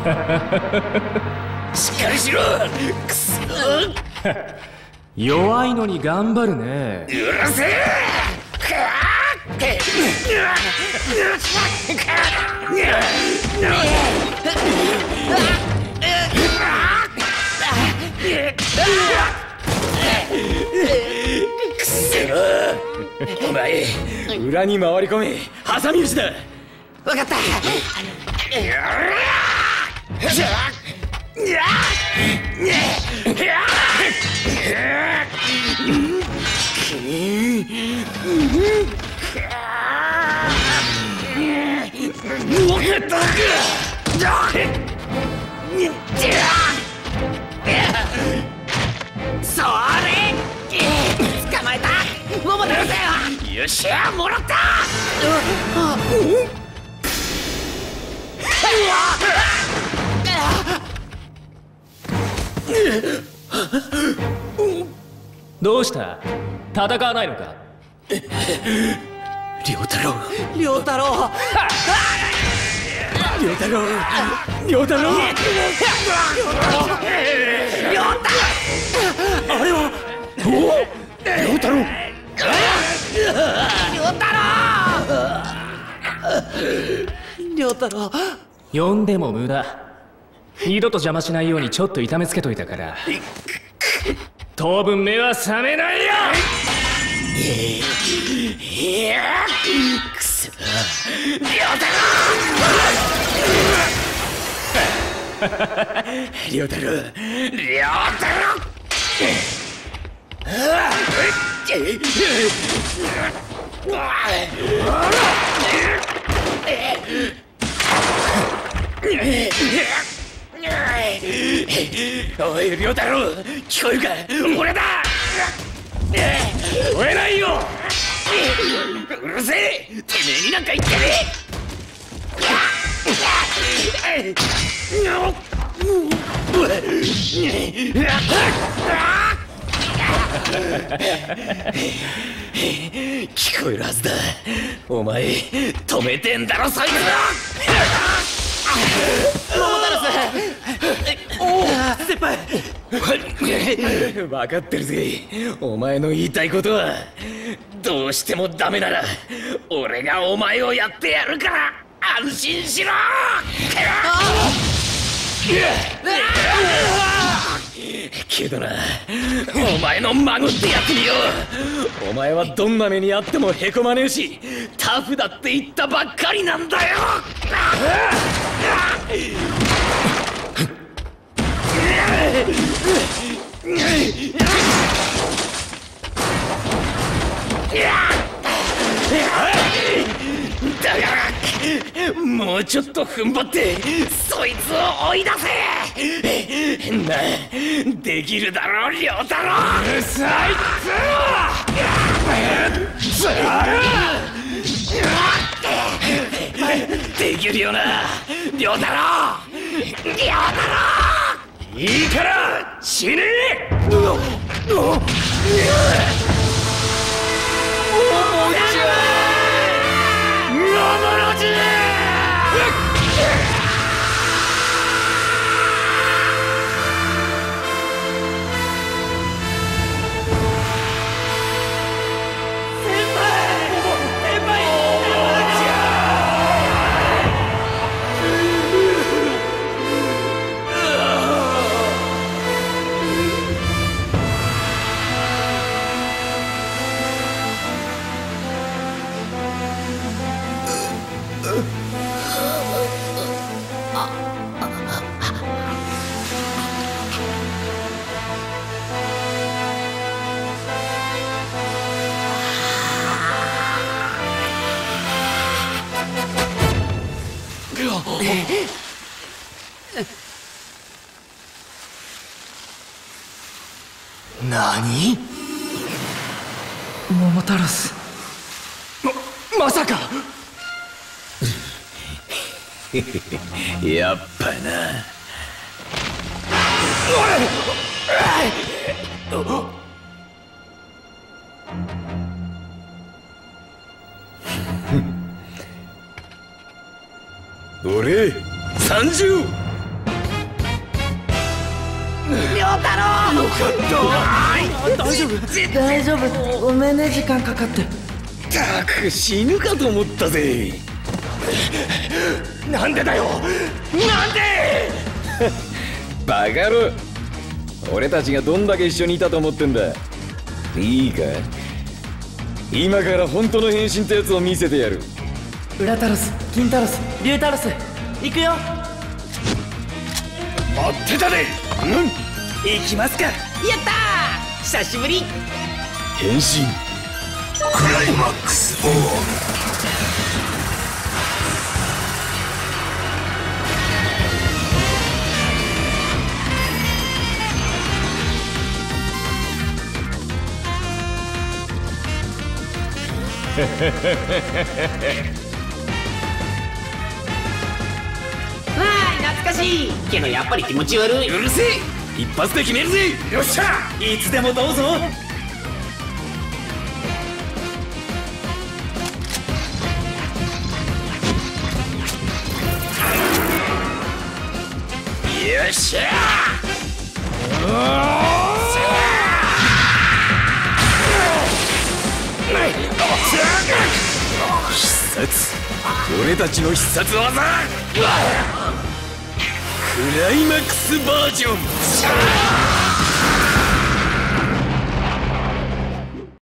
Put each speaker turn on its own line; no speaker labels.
しっかりしろくそ
弱いのに頑張るね。
うるせえくそお前裏に回り込め挟み撃ちだ。
分かった それ捕まえた桃太郎だよ
よっ。しゃもらった
どうした？戦わないのか？
良太郎。
良太郎。
良太郎。良太郎。あれは？お？良太郎。
良太郎。
呼んでも無駄。二度と邪魔しないようにちょっと痛めつけといたから当分目は覚めないよ！
いやくそ良太郎良太郎良太郎 おい良太郎聞こえるか？俺だ！聞こえないよ！うるせえ！てめえになんか言ってね聞こえるはずだ。お前止めてんだろそいつ分かってるぜ。お前の言いたいことはどうしてもダメなら俺がお前をやってやるから安心しろ!けどなお前の孫ってやってみよう。お前はどんな目にあってもへこまねえしタフだって言ったばっかりなんだよ。もうちょっと踏ん張ってそいつを追い出せ。なできるだろ良太郎。うるさいできるよな良太郎。良太郎。いいから死ね何？
桃太郎ス
ままさか！やっぱな 俺三十。
太郎。
よかった
大丈夫？大丈夫。ごめんね時間かかって。
たく死ぬかと思ったぜ。なんでだよ。なんで。
バカ野郎。俺たちがどんだけ一緒にいたと思ってんだ。いいか？今から本当の変身ってやつを見せてやる
ウラタロス金タロスリュウタロス行くよ。
待ってたでうん。行きますか。
やったー。久しぶり。
変身。
クライマックス
わ しいけどやっぱり気持ち悪い。う
るせえ。一発で決めるぜ。よっしゃ。いつでもどうぞ。よっしゃ。必殺俺たちの必殺技クライマックスバージョン。